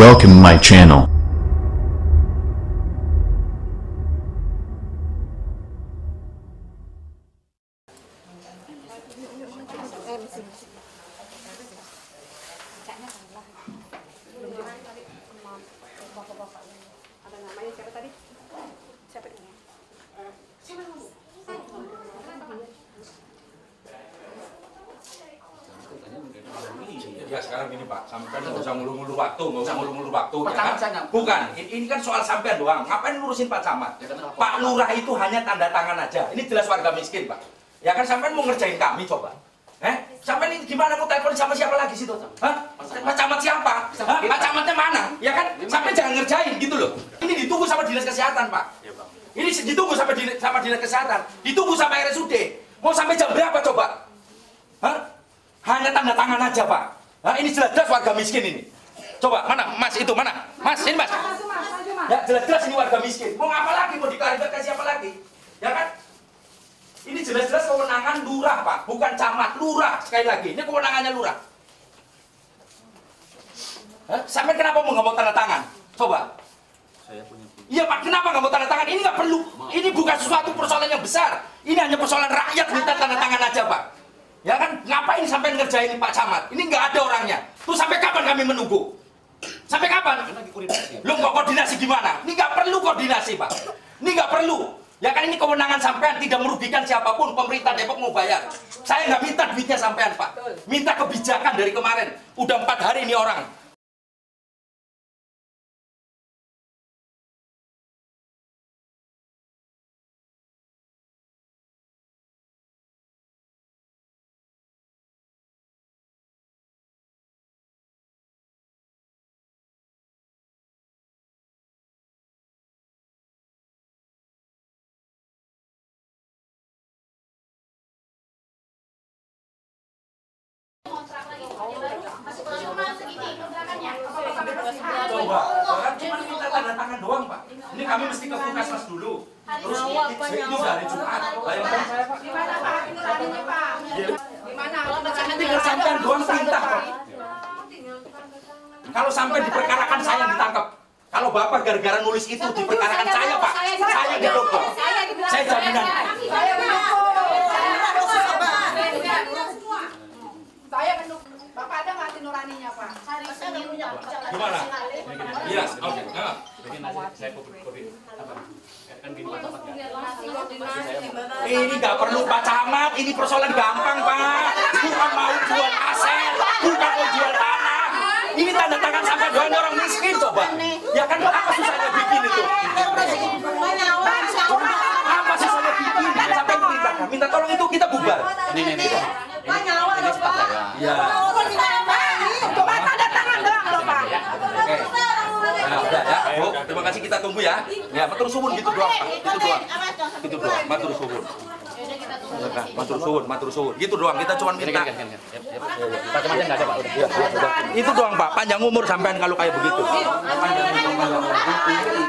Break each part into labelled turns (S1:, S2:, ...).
S1: Welcome my channel.
S2: Ya sekarang gini Pak, sampean nggak usah ngulu-ngulu waktu, nggak usah ngulu-ngulu waktu.
S3: Pak
S2: ya kan?
S3: saya
S2: Bukan, ini, ini kan soal sampean doang. Ngapain ngurusin Pak Camat?
S3: Ya?
S2: Pak Lurah itu hanya tanda tangan aja. Ini jelas warga miskin Pak. Ya kan sampean mau ngerjain kami coba. Eh, sampean ini gimana mau telepon sama siapa lagi situ? Hah? Pak Camat siapa? Hah? Pak Camatnya mana? Ya kan, sampai jangan ngerjain gitu loh. Ini ditunggu sama dinas kesehatan Pak. Ini ditunggu sampai di, sama dinas kesehatan, ditunggu sama RSUD. Mau sampai jam berapa coba? Hah? Hanya tanda tangan aja Pak. Hah? Ini jelas-jelas warga miskin ini. Coba mana Mas itu mana? Mas ini Mas. Ya jelas-jelas ini warga miskin. Mau apa lagi? Mau diklarifikasi apa lagi? Ya kan? Ini jelas-jelas kewenangan lurah Pak, bukan camat, lurah sekali lagi. Ini kewenangannya lurah. Hah? Sampai kenapa mau nggak mau tanda tangan? Coba.
S3: Saya punya
S2: Iya Pak, kenapa nggak mau tanda tangan? Ini nggak perlu. Ini bukan sesuatu persoalan yang besar. Ini hanya persoalan rakyat minta tanda tangan aja Pak. Ya kan? Ngapain sampai ngerjain Pak Camat? Ini nggak ada orangnya. Tuh sampai kapan kami menunggu? Sampai kapan? Lu kok koordinasi gimana? Ini nggak perlu koordinasi Pak. Ini nggak perlu. Ya kan ini kewenangan sampean tidak merugikan siapa pun. Pemerintah Depok mau bayar. Saya nggak minta duitnya sampean Pak. Minta kebijakan dari kemarin. Udah empat hari ini orang. Coba, kan cuma minta tanda tangan doang Pak. Ini kami mesti ke puskesmas dulu. Terus itu dari Jumat. Bayangkan saya Pak.
S4: Di mana Pak? Nuraninya Pak. Di mana?
S2: Tinggal sampean doang perintah Pak. Kalau sampai diperkarakan saya ditangkap. Kalau Bapak gara-gara nulis itu diperkarakan saya Pak. Saya didokter. Saya jaminan. Ini nggak perlu Pak Camat, ini persoalan gampang Pak. Bukan mau jual aset, bukan mau jual tanah. Ini tanda tangan sampai doang orang miskin coba. Ya kan apa susahnya bikin itu? Apa susahnya bikin? Sampai minta, minta tolong itu kita bubar.
S3: Ini ini ini. Ini staf saya.
S2: Ya.
S4: Cuma tanda tangan doang loh Pak.
S2: Oke. Nah, udah ya. Bu, terima kasih kita tunggu ya. Ya, matur suwun gitu doang, Pak. Itu doang. Itu doang, matur suwun. Matur suwun, matur suwun. Gitu doang, kita cuma minta.
S3: Camatnya nggak ada Pak. Udah.
S2: Itu doang, Pak. Panjang umur sampean kalau kayak begitu.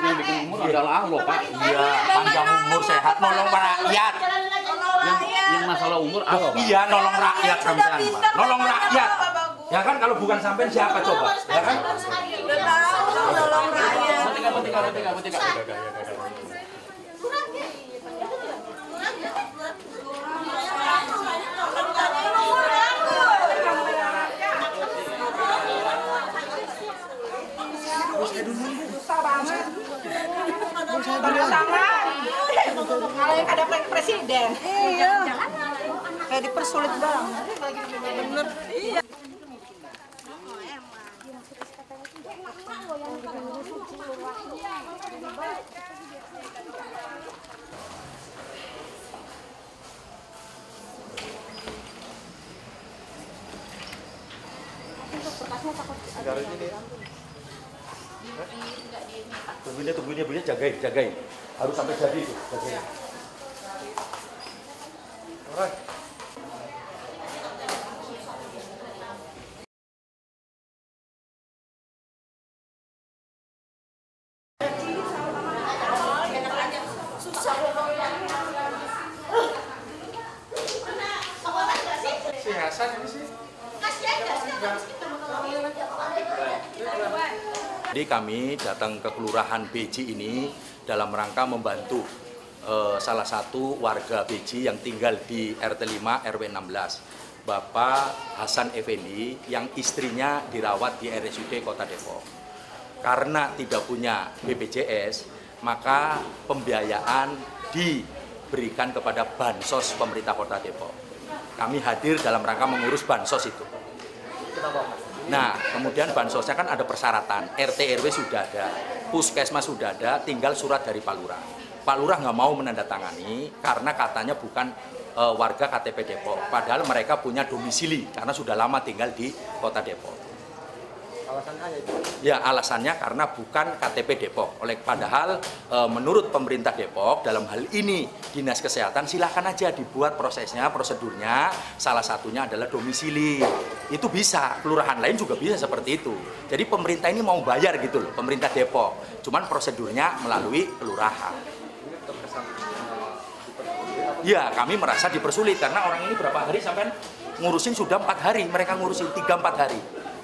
S3: Yang bikin umur adalah Allah Pak.
S2: Iya, panjang umur sehat nolong rakyat.
S3: Yang yang masalah umur Allah Pak.
S2: Iya, nolong rakyat sampean, Pak. Nolong rakyat. Ya kan kalau bukan sampean siapa coba? Ya kan?
S3: Petika petika petika
S4: Tanda tangan. Kalau yang ada presiden. Iya. Kayak dipersulit banget. Bener. Iya.
S2: Tungguinnya, tungguinnya, tungguinnya, jagain, jagain. Harus sampai jadi itu, jagain. Alright. Si Hasan ini sih. Jadi kami datang ke Kelurahan Beji ini dalam rangka membantu eh, salah satu warga Beji yang tinggal di RT 5 RW 16, Bapak Hasan Effendi yang istrinya dirawat di RSUD Kota Depok. Karena tidak punya BPJS, maka pembiayaan diberikan kepada bansos pemerintah Kota Depok. Kami hadir dalam rangka mengurus bansos itu. Nah, kemudian bansosnya kan ada persyaratan. RT RW sudah ada, puskesmas sudah ada, tinggal surat dari Pak Lurah. Pak Lurah nggak mau menandatangani karena katanya bukan e, warga KTP Depok. Padahal mereka punya domisili karena sudah lama tinggal di Kota Depok.
S1: Alasannya.
S2: Ya alasannya karena bukan KTP Depok. Oleh padahal e, menurut pemerintah Depok dalam hal ini dinas kesehatan silahkan aja dibuat prosesnya, prosedurnya. Salah satunya adalah domisili. Itu bisa. Kelurahan lain juga bisa seperti itu. Jadi pemerintah ini mau bayar gitu loh, pemerintah Depok. Cuman prosedurnya melalui kelurahan. Ya kami merasa dipersulit karena orang ini berapa hari sampai ngurusin sudah empat hari mereka ngurusin tiga empat hari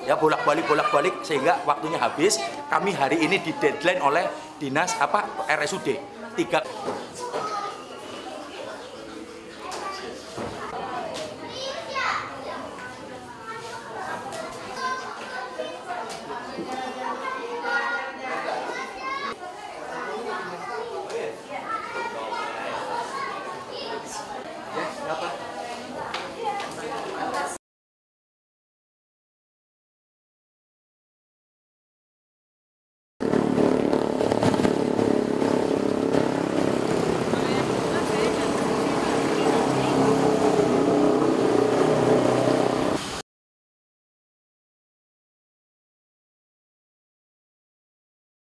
S2: ya bolak balik bolak balik sehingga waktunya habis. Kami hari ini di deadline oleh dinas apa RSUD tiga